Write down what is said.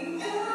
Amen.